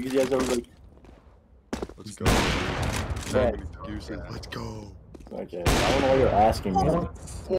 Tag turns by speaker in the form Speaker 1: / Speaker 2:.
Speaker 1: You guys are like?
Speaker 2: Let's go.
Speaker 1: Yeah.
Speaker 2: Excuses. Let's go.
Speaker 1: Okay, I don't know what you're asking me.